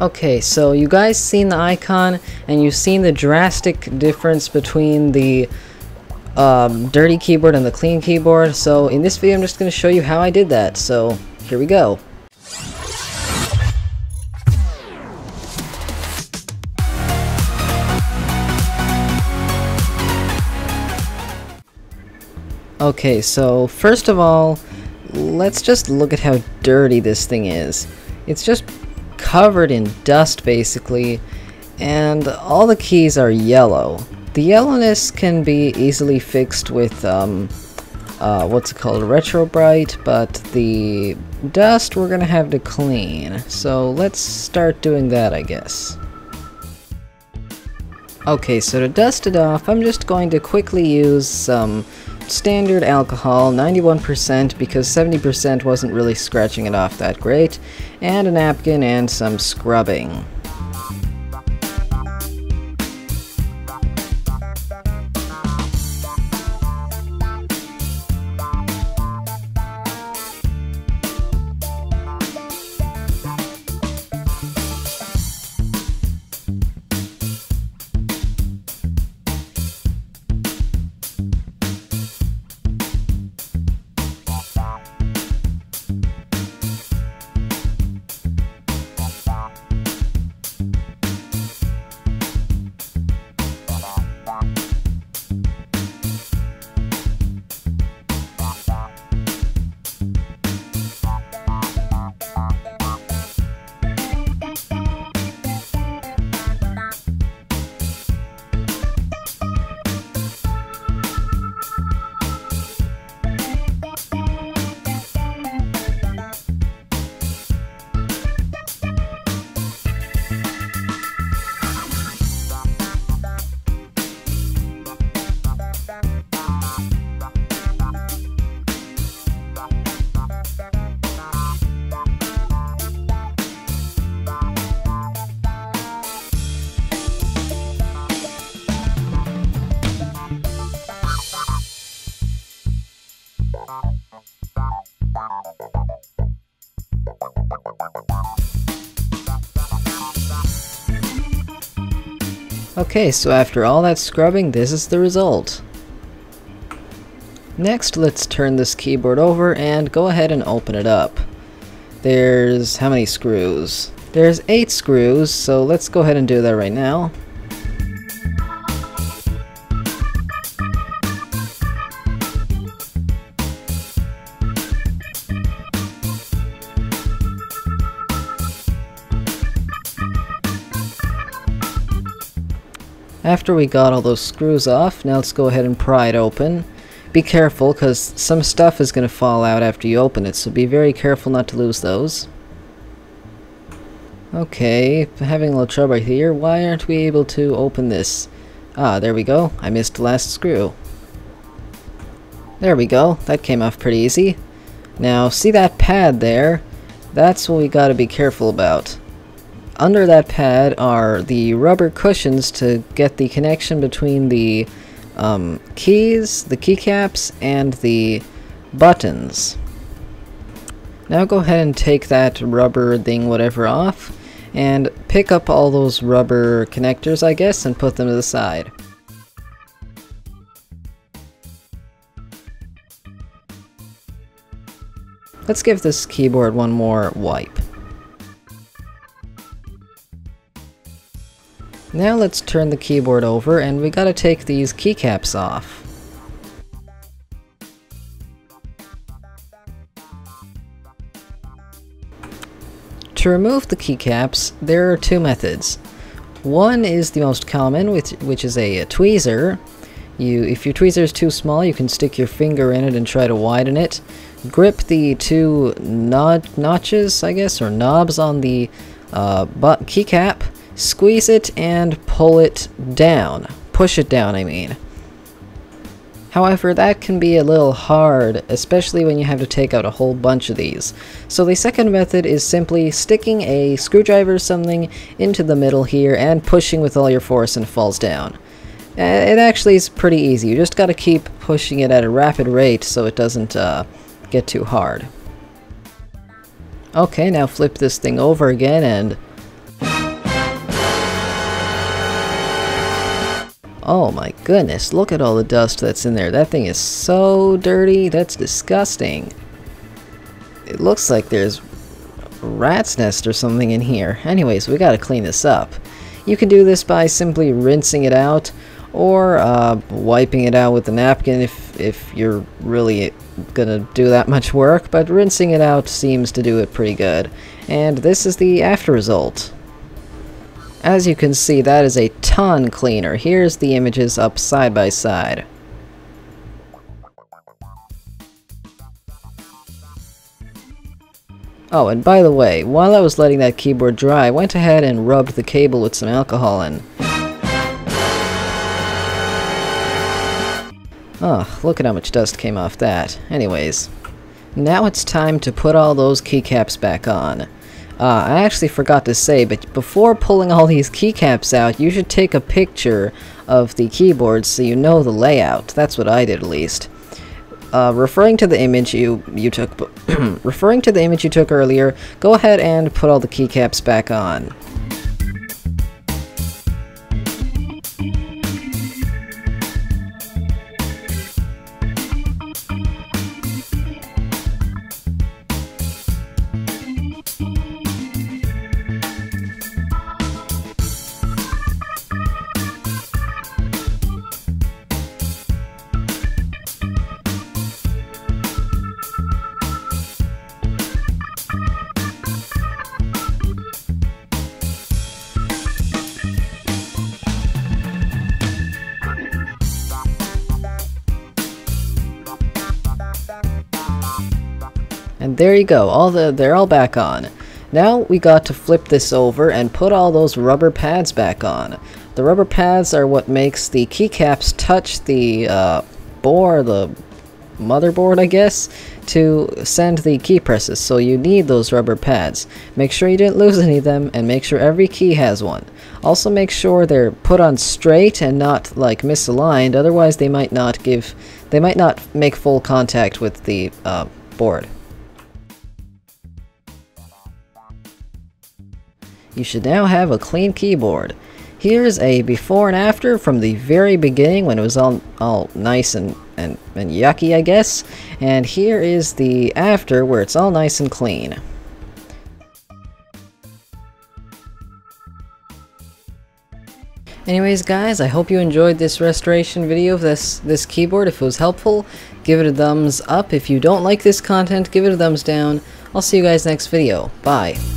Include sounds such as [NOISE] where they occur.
Okay, so you guys seen the icon, and you've seen the drastic difference between the um, dirty keyboard and the clean keyboard. So in this video, I'm just going to show you how I did that. So here we go. Okay, so first of all, let's just look at how dirty this thing is. It's just covered in dust basically, and all the keys are yellow. The yellowness can be easily fixed with, um, uh, what's it called, Retro Bright, but the dust we're gonna have to clean. So let's start doing that, I guess. Okay, so to dust it off, I'm just going to quickly use some standard alcohol, 91% because 70% wasn't really scratching it off that great, and a napkin and some scrubbing. Okay, so after all that scrubbing, this is the result. Next, let's turn this keyboard over and go ahead and open it up. There's how many screws? There's 8 screws, so let's go ahead and do that right now. After we got all those screws off, now let's go ahead and pry it open. Be careful, because some stuff is going to fall out after you open it, so be very careful not to lose those. Okay, having a little trouble here. Why aren't we able to open this? Ah, there we go. I missed the last screw. There we go. That came off pretty easy. Now, see that pad there? That's what we gotta be careful about. Under that pad are the rubber cushions to get the connection between the um, keys, the keycaps, and the buttons. Now go ahead and take that rubber thing whatever off and pick up all those rubber connectors I guess and put them to the side. Let's give this keyboard one more wipe. Now let's turn the keyboard over and we gotta take these keycaps off. To remove the keycaps, there are two methods. One is the most common, which, which is a, a tweezer. You, if your tweezer is too small, you can stick your finger in it and try to widen it. Grip the two nod notches, I guess, or knobs on the uh, keycap, squeeze it and pull it down. Push it down, I mean. However, that can be a little hard, especially when you have to take out a whole bunch of these. So the second method is simply sticking a screwdriver or something into the middle here and pushing with all your force and it falls down. Uh, it actually is pretty easy, you just gotta keep pushing it at a rapid rate so it doesn't uh, get too hard. Okay, now flip this thing over again and Oh my goodness, look at all the dust that's in there. That thing is so dirty, that's disgusting. It looks like there's rat's nest or something in here. Anyways, we gotta clean this up. You can do this by simply rinsing it out or uh, wiping it out with a napkin if, if you're really gonna do that much work, but rinsing it out seems to do it pretty good. And this is the after result. As you can see, that is a ton cleaner. Here's the images up side by side. Oh, and by the way, while I was letting that keyboard dry, I went ahead and rubbed the cable with some alcohol and Oh, look at how much dust came off that. Anyways, now it's time to put all those keycaps back on. Uh, I actually forgot to say, but before pulling all these keycaps out, you should take a picture of the keyboard so you know the layout. That's what I did at least. Uh, referring to the image you you took, [CLEARS THROAT] referring to the image you took earlier, go ahead and put all the keycaps back on. There you go, all the they're all back on. Now we got to flip this over and put all those rubber pads back on. The rubber pads are what makes the keycaps touch the uh, board, the motherboard I guess, to send the key presses, so you need those rubber pads. Make sure you didn't lose any of them, and make sure every key has one. Also make sure they're put on straight and not like misaligned, otherwise they might not give, they might not make full contact with the uh, board. You should now have a clean keyboard. Here's a before and after from the very beginning when it was all, all nice and, and, and yucky, I guess. And here is the after where it's all nice and clean. Anyways guys, I hope you enjoyed this restoration video of this, this keyboard. If it was helpful, give it a thumbs up. If you don't like this content, give it a thumbs down. I'll see you guys next video. Bye.